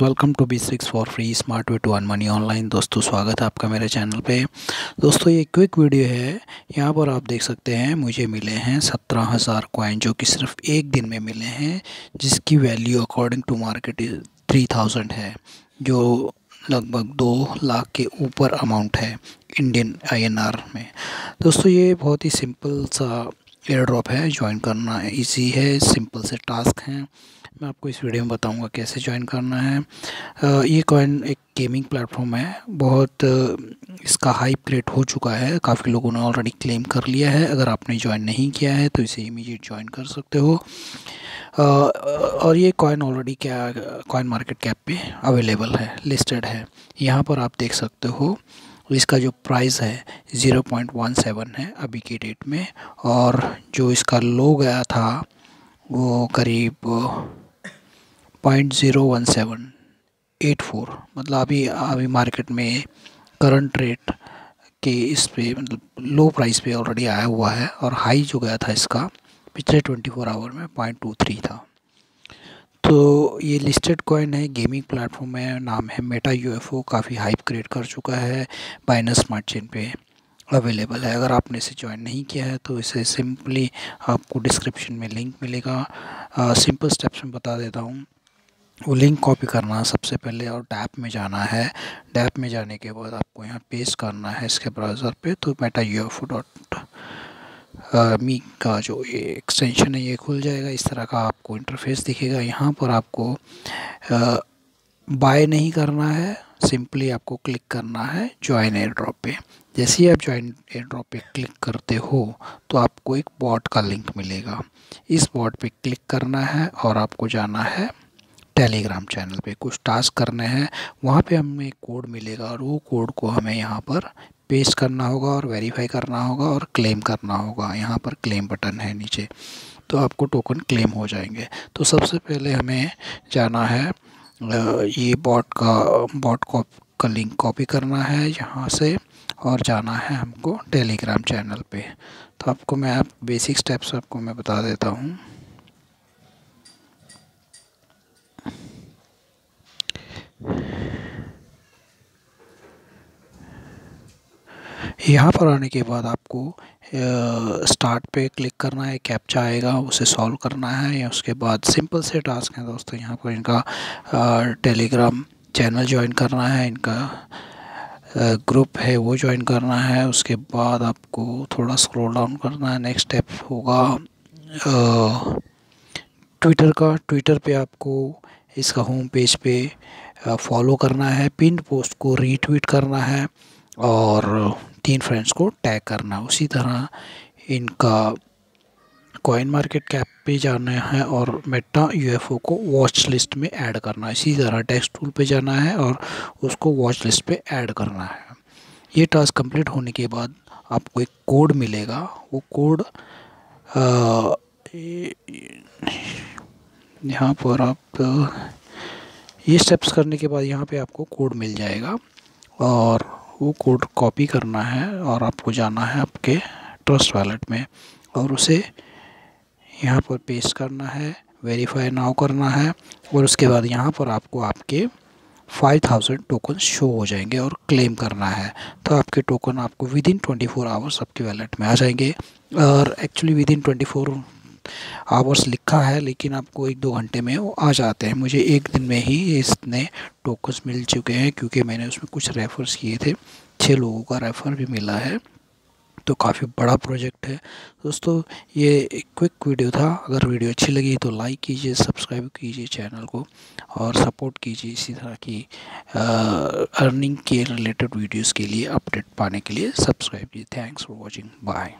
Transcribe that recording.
Welcome to B six four free smart way to earn money online दोस्तों, स्वागत है आपका मेरे चैनल पे। दोस्तों, ये क्विक वीडियो है। यहाँ पर आप देख सकते हैं, मुझे मिले हैं सत्रह हज़ार कॉइन जो कि सिर्फ़ एक दिन में मिले हैं, जिसकी value according to market three thousand है, जो लगभग दो लाख के ऊपर अमाउंट है इंडियन आईएनआर में। दोस्तों, ये बहुत ही सिंपल सा एयर ड्रॉप है ज्वाइन करना ईजी है सिंपल से टास्क हैं। मैं आपको इस वीडियो में बताऊँगा कैसे ज्वाइन करना है। ये कॉइन एक गेमिंग प्लेटफॉर्म है। बहुत इसका हाइप क्रिएट हो चुका है। काफ़ी लोगों ने ऑलरेडी क्लेम कर लिया है। अगर आपने ज्वाइन नहीं किया है तो इसे इमीडिएट ज्वाइन कर सकते हो। और ये कॉइन ऑलरेडी क्या कॉइन मार्केट कैप पे अवेलेबल है लिस्टेड है। यहाँ पर आप देख सकते हो, इसका जो प्राइस है ज़ीरो पॉइंट वन सेवन है अभी के डेट में। और जो इसका लो गया था, वो करीब point zero one seven eight four मतलब अभी अभी मार्केट में करंट रेट के इस पे मतलब लो प्राइस पे ऑलरेडी आया हुआ है और हाई जो गया था इसका, पिछले ट्वेंटी फोर आवर में पॉइंट टू थ्री था। तो ये लिस्टेड कॉइन है गेमिंग प्लेटफॉर्म है, नाम है मेटा यूएफओ काफ़ी हाइप क्रिएट कर चुका है बाइनस स्मार्ट चेन पे अवेलेबल है। अगर आपने इसे ज्वाइन नहीं किया है तो इसे सिंपली आपको डिस्क्रिप्शन में लिंक मिलेगा। सिंपल स्टेप्स में बता देता हूँ। वो लिंक कॉपी करना सबसे पहले और डैप में जाना है। डैप में जाने के बाद आपको यहाँ पेस्ट करना है इसके ब्राउज़र पे तो मेटा यू डॉट मी का जो ये एक्सटेंशन है, ये खुल जाएगा। इस तरह का आपको इंटरफेस दिखेगा। यहाँ पर आपको बाय नहीं करना है सिंपली आपको क्लिक करना है ज्वाइन एयर ड्रॉप पे। जैसे ही आप ज्वाइन एयर ड्रॉप पे क्लिक करते हो तो आपको एक बॉट का लिंक मिलेगा। इस बॉट पे क्लिक करना है और आपको जाना है टेलीग्राम चैनल पे कुछ टास्क करने हैं, वहाँ पे हमें कोड मिलेगा और वो कोड को हमें यहाँ पर पेस्ट करना होगा और वेरीफाई करना होगा और क्लेम करना होगा। यहाँ पर क्लेम बटन है नीचे तो आपको टोकन क्लेम हो जाएँगे। तो सबसे पहले हमें जाना है ये बॉट का बॉट का लिंक कॉपी करना है यहाँ से और जाना है हमको टेलीग्राम चैनल पे। तो आपको मैं, आप बेसिक स्टेप्स आपको मैं बता देता हूँ। यहाँ पर आने के बाद आपको स्टार्ट पे क्लिक करना है कैप्चा आएगा, उसे सॉल्व करना है, या उसके बाद सिंपल से टास्क हैं दोस्तों, यहाँ पर इनका टेलीग्राम चैनल ज्वाइन करना है, इनका ग्रुप है, वो ज्वाइन करना है, उसके बाद आपको थोड़ा स्क्रॉल डाउन करना है नेक्स्ट स्टेप होगा ट्विटर का ट्विटर पे आपको इसका होम पेज पे फॉलो करना है पिन पोस्ट को रीट्वीट करना है, और तीन फ्रेंड्स को टैग करना। उसी तरह इनका कॉइन मार्केट कैप पे जाना है और मेटा यूएफओ को वॉच लिस्ट में ऐड करना है। इसी तरह टेक्स्ट टूल पे जाना है और उसको वॉच लिस्ट पे ऐड करना है। ये टास्क कंप्लीट होने के बाद आपको एक कोड मिलेगा। वो कोड यहाँ पर आप, ये स्टेप्स करने के बाद यहाँ पे आपको कोड मिल जाएगा और वो कोड कॉपी करना है और आपको जाना है आपके ट्रस्ट वॉलेट में और उसे यहाँ पर पेस्ट करना है वेरीफाई नाउ करना है और उसके बाद यहाँ पर आपको आपके फाइव थाउज़ेंड टोकन शो हो जाएँगे और क्लेम करना है। तो आपके टोकन आपको within twenty four hours आपके वैलेट में आ जाएँगे और actually within twenty four hours लिखा है, लेकिन आपको एक दो घंटे में वो आ जाते हैं। मुझे एक दिन में ही इसने टोकन्स मिल चुके हैं, क्योंकि मैंने उसमें कुछ रेफर्स किए थे। छः लोगों का रेफ़र भी मिला है। तो काफ़ी बड़ा प्रोजेक्ट है। दोस्तों, ये एक क्विक वीडियो था। अगर वीडियो अच्छी लगी तो लाइक कीजिए, सब्सक्राइब कीजिए चैनल को और सपोर्ट कीजिए इसी तरह की अर्निंग के रिलेटेड वीडियोस के लिए, अपडेट पाने के लिए सब्सक्राइब कीजिए। Thanks for watching. बाय।